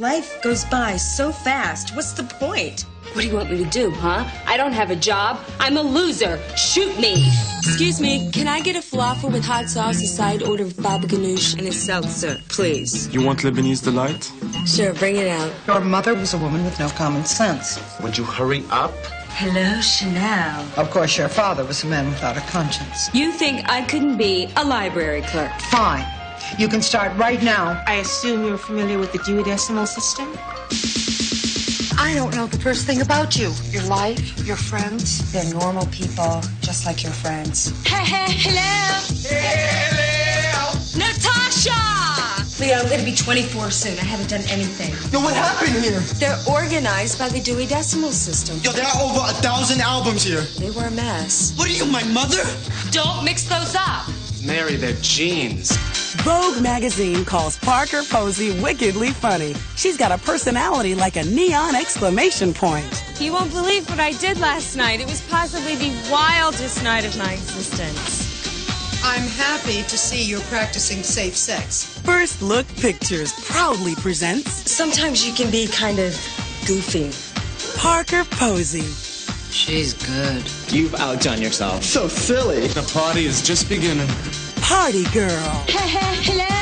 Life goes by so fast. What's the point? What do you want me to do, huh? I don't have a job. I'm a loser. Shoot me. Excuse me, can I get a falafel with hot sauce, a side order of baba ganoush? And a salsa, please. You want Lebanese delight? Sure, bring it out. Your mother was a woman with no common sense. Would you hurry up? Hello, Chanel. Of course, your father was a man without a conscience. You think I couldn't be a library clerk? Fine. You can start right now. I assume you're familiar with the Dewey Decimal System? I don't know the first thing about you. Your life, your friends. They're normal people, just like your friends. Hey, hey, hello. Natasha! Leo, I'm gonna be 24 soon. I haven't done anything. Yo, what happened here? They're organized by the Dewey Decimal System. Yo, there are over a thousand albums here. They were a mess. What are you, my mother? Don't mix those up. Mary, they're jeans. Vogue magazine calls Parker Posey wickedly funny. She's got a personality like a neon exclamation point. You won't believe what I did last night. It was possibly the wildest night of my existence. I'm happy to see you're practicing safe sex. First Look Pictures proudly presents Sometimes you can be kind of goofy. Parker Posey. She's good. You've outdone yourself. So silly. The party is just beginning. Party Girl. Hello.